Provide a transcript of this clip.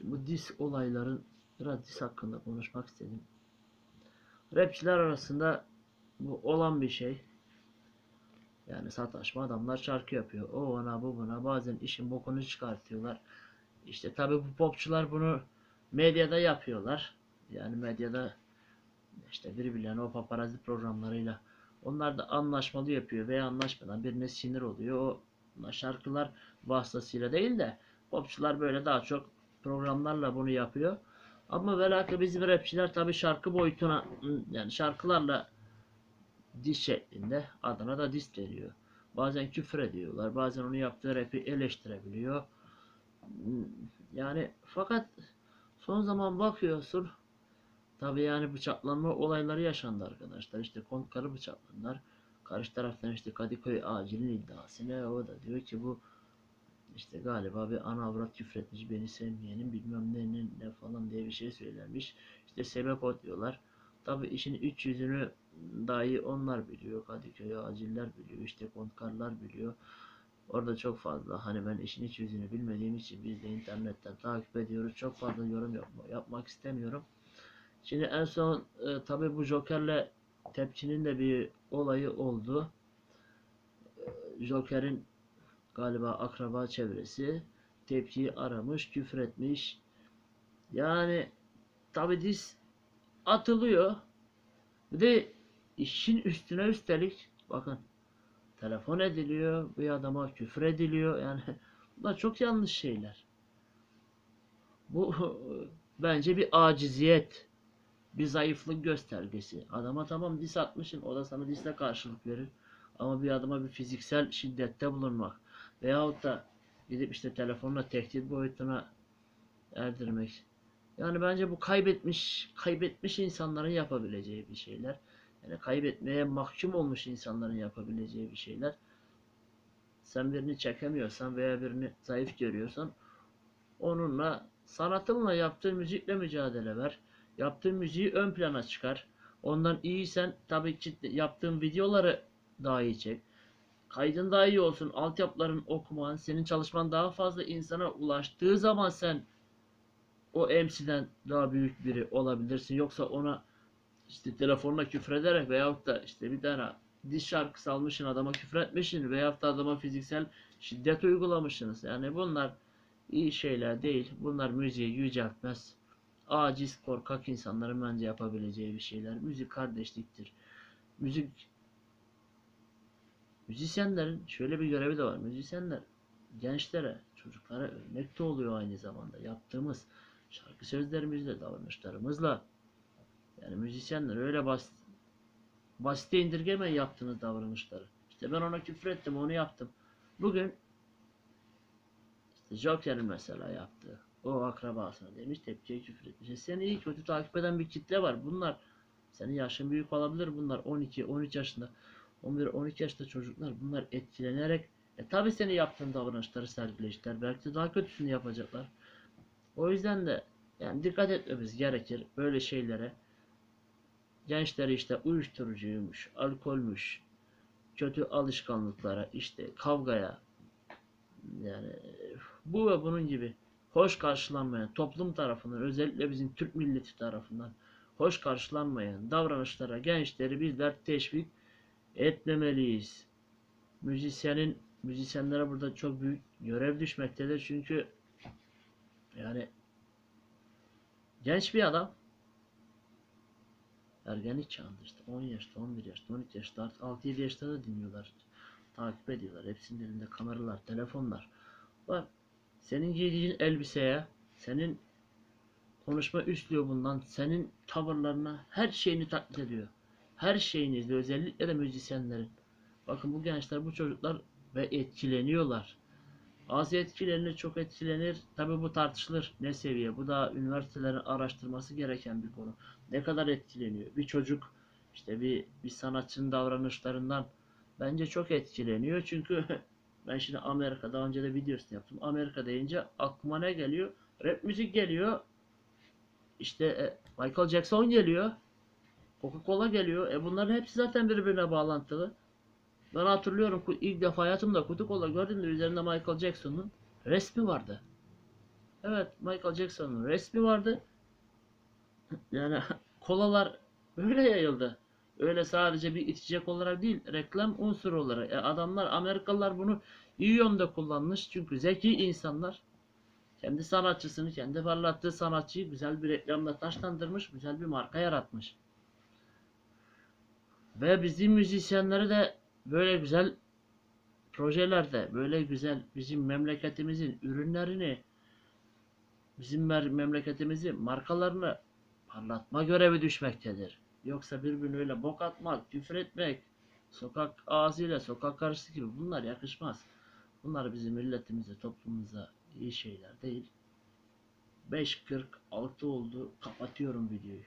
Şimdi bu dis olayların biraz dis hakkında konuşmak istedim. Rapçiler arasında bu olan bir şey. Yani sataşma adamlar şarkı yapıyor. O ona bu buna bazen işin bokunu çıkartıyorlar. İşte tabi bu popçular bunu medyada yapıyorlar. Yani medyada işte birbirlerine o paparazzi programlarıyla onlar da anlaşmalı yapıyor veya anlaşmadan birine sinir oluyor. O şarkılar vasıtasıyla değil de popçular böyle daha çok programlarla bunu yapıyor. Ama velhâsıl bizim rapçiler tabi şarkı boyutuna yani şarkılarla diz şeklinde adına da diz veriyor. Bazen küfür ediyorlar. Bazen onu yaptığı rapi eleştirebiliyor. Yani fakat son zaman bakıyorsun tabi yani bıçaklanma olayları yaşandı arkadaşlar. İşte kontkarı bıçaklandılar. Karşı taraftan işte Kadıköy acilin iddiası ne o da diyor ki bu işte galiba bir ana avrat küfretmiş beni sevmeyenin bilmem ne, ne ne falan diye bir şey söylenmiş. İşte sebep o diyorlar. Tabi işin üç yüzünü dahi onlar biliyor. Kadıköy aciller biliyor. işte kontkarlar biliyor. Orada çok fazla hani ben işin iç yüzünü bilmediğim için biz de internetten takip ediyoruz. Çok fazla yorum yapma, yapmak istemiyorum. Şimdi en son e, tabi bu Joker'le Tepçi'nin de bir olayı oldu. E, Joker'in galiba akraba çevresi Tepçi'yi aramış, küfür etmiş. Yani tabi diz atılıyor. Bir de işin üstüne üstelik bakın telefon ediliyor, bir adama küfür ediliyor. Yani bunlar çok yanlış şeyler. Bu bence bir aciziyet, bir zayıflık göstergesi. Adama tamam dis atmışsın, o da sana disle karşılık verir. Ama bir adama bir fiziksel şiddette bulunmak veyahut da gidip işte telefonla tehdit boyutuna erdirmek. Yani bence bu kaybetmiş, kaybetmiş insanların yapabileceği bir şeyler. Yani kaybetmeye mahkum olmuş insanların yapabileceği bir şeyler. Sen birini çekemiyorsan veya birini zayıf görüyorsan onunla sanatınla yaptığın müzikle mücadele ver. Yaptığın müziği ön plana çıkar. Ondan iyiysen tabii ki yaptığın videoları daha iyi çek. Kaydın daha iyi olsun. Altyapıların okuman, senin çalışman daha fazla insana ulaştığı zaman sen o MC'den daha büyük biri olabilirsin. Yoksa ona işte telefonla küfür ederek veyahut da işte bir tane diş şarkısı almışsın adama küfür etmişsin veyahut da adama fiziksel şiddet uygulamışsınız. Yani bunlar iyi şeyler değil. Bunlar müziği yüceltmez. Aciz, korkak insanların bence yapabileceği bir şeyler. Müzik kardeşliktir. Müzik müzisyenlerin şöyle bir görevi de var. Müzisyenler gençlere, çocuklara örnek de oluyor aynı zamanda. Yaptığımız şarkı sözlerimizle, davranışlarımızla yani müzisyenler öyle basit basite indirgemeyin yaptığınız davranışları. İşte ben ona küfür ettim, onu yaptım. Bugün işte Joker'in mesela yaptığı o akrabasına demiş tepkiye küfür etmiş. E seni iyi kötü takip eden bir kitle var. Bunlar senin yaşın büyük olabilir. Bunlar 12, 13 yaşında, 11, 12 yaşında çocuklar. Bunlar etkilenerek e tabi seni yaptığın davranışları sergileyecekler. Belki de daha kötüsünü yapacaklar. O yüzden de yani dikkat etmemiz gerekir böyle şeylere. Gençleri işte uyuşturucuymuş, alkolmüş, kötü alışkanlıklara, işte kavgaya, yani bu ve bunun gibi hoş karşılanmayan toplum tarafından, özellikle bizim Türk milleti tarafından hoş karşılanmayan davranışlara gençleri bizler teşvik etmemeliyiz. Müzisyenin müzisyenlere burada çok büyük görev düşmektedir. Çünkü yani genç bir adam ergenlik çağında işte 10 yaşta, 11 yaşta, 12 yaşta, artık 6-7 yaşta da dinliyorlar. Takip ediyorlar. Hepsinin elinde kameralar, telefonlar. Bak senin giydiğin elbiseye, senin konuşma üslubundan, senin tavırlarına her şeyini taklit ediyor. Her şeyini izliyor. Özellikle de müzisyenlerin. Bakın bu gençler, bu çocuklar ve etkileniyorlar. Az etkilenir, çok etkilenir. Tabi bu tartışılır. Ne seviye? Bu da üniversitelerin araştırması gereken bir konu. Ne kadar etkileniyor? Bir çocuk işte bir, bir sanatçının davranışlarından bence çok etkileniyor. Çünkü ben şimdi Amerika daha önce de videosunu yaptım. Amerika deyince aklıma ne geliyor? Rap müzik geliyor. İşte e, Michael Jackson geliyor. Coca-Cola geliyor. E bunların hepsi zaten birbirine bağlantılı. Ben hatırlıyorum ilk defa hayatımda kola gördüğümde üzerinde Michael Jackson'ın resmi vardı. Evet Michael Jackson'ın resmi vardı. Yani kolalar böyle yayıldı. Öyle sadece bir içecek olarak değil, reklam unsuru olarak. E adamlar, Amerikalılar bunu iyi yönde kullanmış. Çünkü zeki insanlar. Kendi sanatçısını, kendi parlattığı sanatçıyı güzel bir reklamla taşlandırmış, güzel bir marka yaratmış. Ve bizim müzisyenleri de böyle güzel projelerde, böyle güzel bizim memleketimizin ürünlerini, bizim memleketimizin markalarını parlatma görevi düşmektedir. Yoksa birbirine bok atmak, küfür etmek, sokak ağzıyla sokak karşısı gibi bunlar yakışmaz. Bunlar bizim milletimize, toplumumuza iyi şeyler değil. 5.46 oldu. Kapatıyorum videoyu.